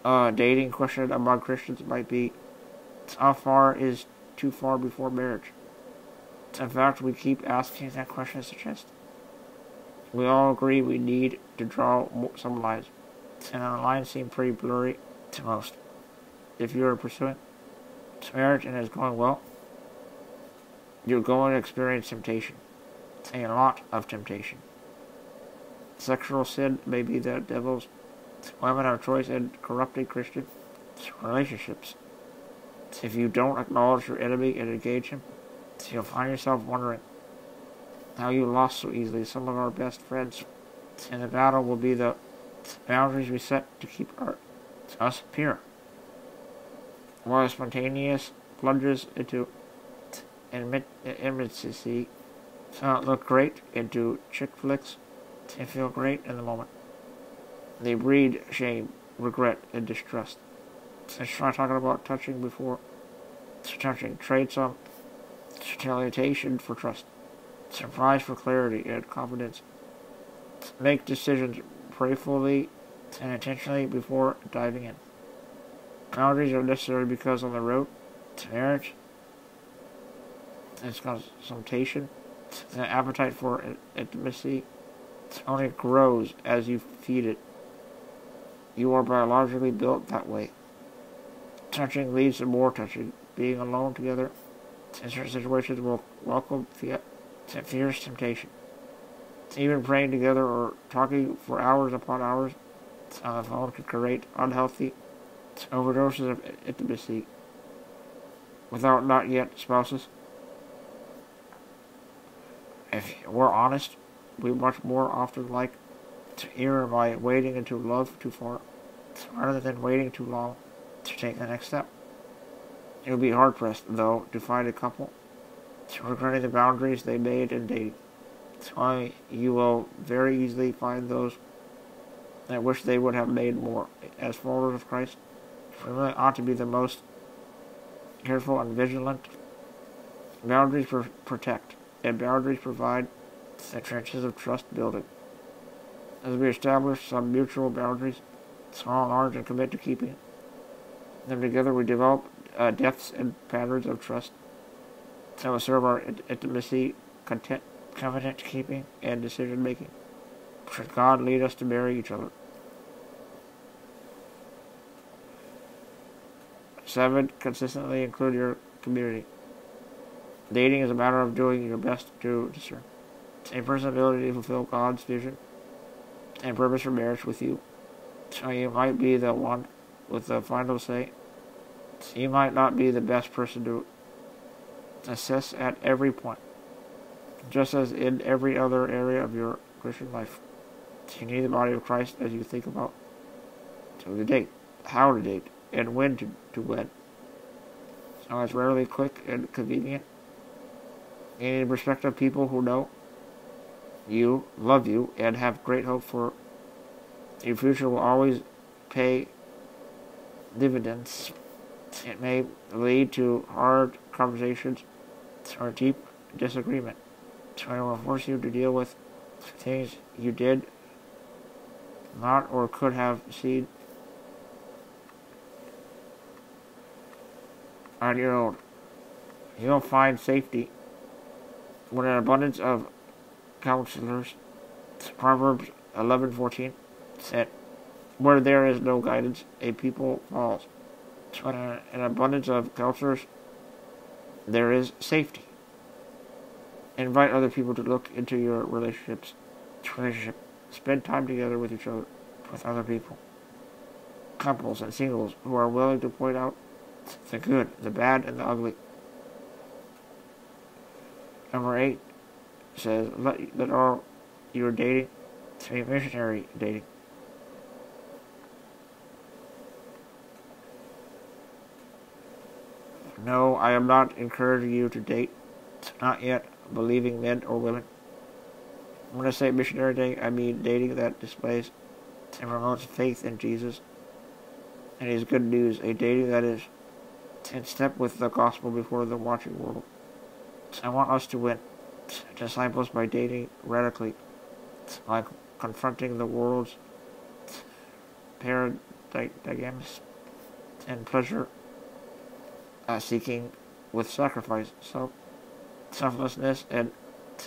uh, dating question among Christians might be how far is too far before marriage? In fact, we keep asking that question as a test. We all agree we need to draw some lines, and the lines seem pretty blurry to most. If you are pursuing marriage and it's going well, you're going to experience temptation, a lot of temptation. Sexual sin may be the devil's women of choice in corrupting Christian relationships. If you don't acknowledge your enemy and engage him, you'll find yourself wondering how you lost so easily some of our best friends. And the battle will be the boundaries we set to keep our, us pure. While spontaneous plunges into intimacy uh, look great into chick flicks and feel great in the moment. They breed shame, regret, and distrust. Let's try talking about touching before touching. Trade some salutation for trust. Surprise for clarity and confidence. Make decisions prayerfully and intentionally before diving in. Boundaries are necessary because on the road to marriage, it's consultation, the appetite for intimacy only grows as you feed it. You are biologically built that way. Touching leads to more touching. Being alone together in certain situations will welcome fierce temptation. Even praying together or talking for hours upon hours on the phone can create unhealthy overdoses of intimacy without not yet spouses. If we're honest, we much more often like to err by waiting into love too far rather than waiting too long to take the next step. It will be hard pressed, though, to find a couple regarding the boundaries they made in dating. Why you will very easily find those that wish they would have made more. As followers of Christ, we really ought to be the most careful and vigilant. Boundaries pr- protect, and boundaries provide the trenches of trust building. As we establish some mutual boundaries, and large, and commit to keeping them together, we develop uh, depths and patterns of trust that will serve our intimacy, content, confident keeping, and decision making. Should God lead us to marry each other? Seven, consistently include your community. Dating is a matter of doing your best to discern a person's ability to fulfill God's vision and purpose for marriage with you. So you might be the one with the final say. You might not be the best person to assess at every point, just as in every other area of your Christian life. You need the body of Christ as you think about to the date, how to date, and when to, to wed. So it's rarely quick and convenient. You need respective people who know you, love you, and have great hope for your future will always pay dividends. It may lead to hard conversations or deep disagreement. It will force you to deal with things you did not or could have seen on your own. You'll find safety when an abundance of counselors. Proverbs 11:14 said, "Where there is no guidance, a people falls." An abundance of counselors, there is safety. Invite other people to look into your relationships. Relationship. Spend time together with each other, with other people. Couples and singles who are willing to point out the good, the bad, and the ugly. Number eight says, let, let all you're dating be missionary dating. No, I am not encouraging you to date not yet believing men or women. When I say missionary dating, I mean dating that displays and promotes faith in Jesus and His good news, a dating that is in step with the gospel before the watching world. I want us to win disciples by dating radically, by confronting the world's paradigms and pleasure uh, seeking with sacrifice, self, selflessness, and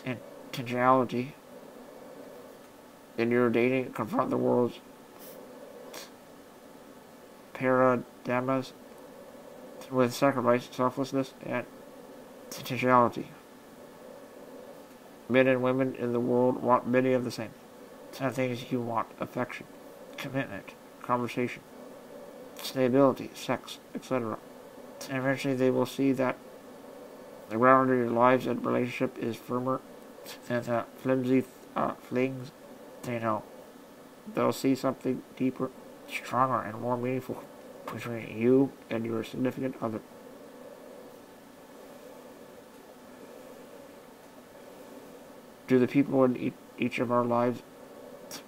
intentionality. In your dating, confront the world's paradigms with sacrifice, selflessness, and intentionality. Men and women in the world want many of the same. Ten things you want affection, commitment, conversation, stability, sex, etc. And eventually they will see that the ground of your lives and relationship is firmer than the flimsy uh, flings they know. They'll see something deeper, stronger, and more meaningful between you and your significant other. Do the people in each of our lives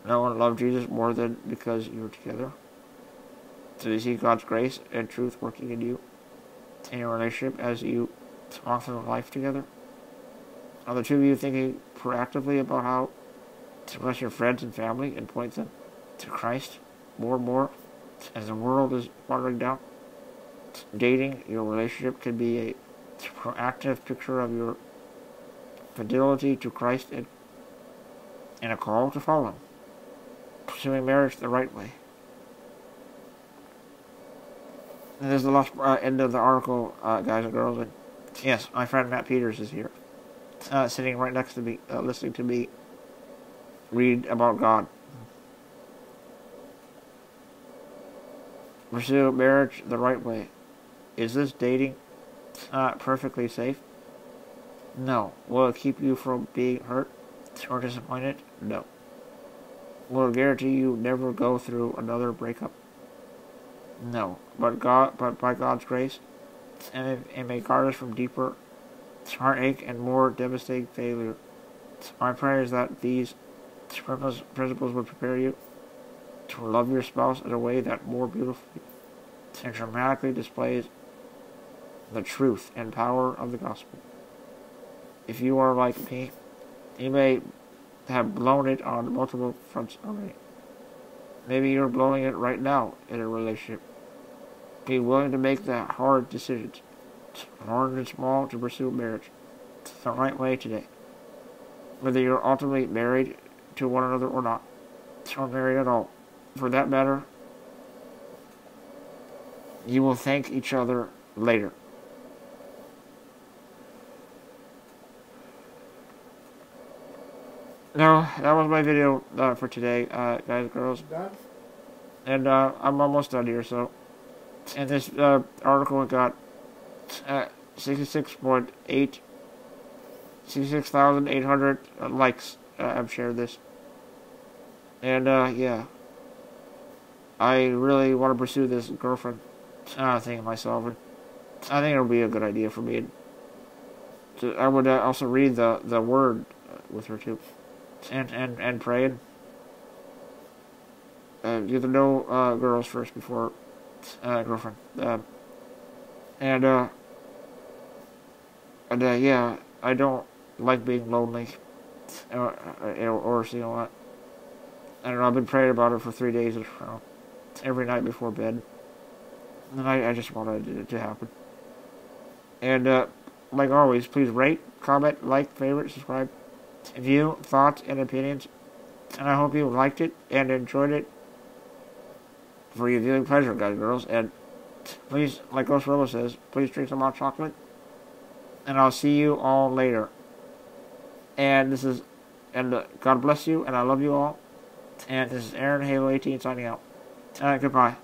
know and love Jesus more than because you're together? Do they see God's grace and truth working in you, in your relationship as you through life together? Are the two of you thinking proactively about how to bless your friends and family and point them to Christ more and more as the world is watering down. Dating, your relationship can be a proactive picture of your fidelity to Christ and, and a call to follow. Pursuing marriage the right way. And there's the last uh, end of the article, uh, guys and girls. And yes, my friend Matt Peters is here, uh, sitting right next to me, uh, listening to me read about God. Pursue marriage the right way. Is this dating uh, perfectly safe? No. Will it keep you from being hurt or disappointed? No. Will it guarantee you never go through another breakup? No. But God, but by God's grace, and it, it may guard us from deeper heartache and more devastating failure. My prayer is that these principles would prepare you to love your spouse in a way that more beautifully and dramatically displays the truth and power of the gospel. If you are like me, you may have blown it on multiple fronts already. Maybe you're blowing it right now in a relationship. Be willing to make that hard decisions, large and small, to pursue marriage It's the right way today. Whether you're ultimately married to one another or not, or married at all for that matter, you will thank each other later. No, that was my video uh, for today, uh, guys, girls. And uh, I'm almost done here, so. And this uh, article got uh, 66.8, 66,800 likes. Uh, I've shared this. And, yeah. I really want to pursue this girlfriend uh, thing myself. And I think it'll be a good idea for me. To, I would uh, also read the, the word with her too, and and and pray. And, uh, get to know uh, girls first before uh, girlfriend. Uh, and uh, and uh, yeah, I don't like being lonely, or or, or you know what. I don't know. I've been praying about it for three days every night before bed. And I, I just wanted it to happen. And, uh, like always, please rate, comment, like, favorite, subscribe, view, thoughts, and opinions. And I hope you liked it and enjoyed it for your viewing pleasure, guys and girls. And please, like Ghost Rose says, please drink some hot chocolate. And I'll see you all later. And this is, and God bless you, and I love you all. And this is Aaron Halo 18 signing out. Uh, goodbye.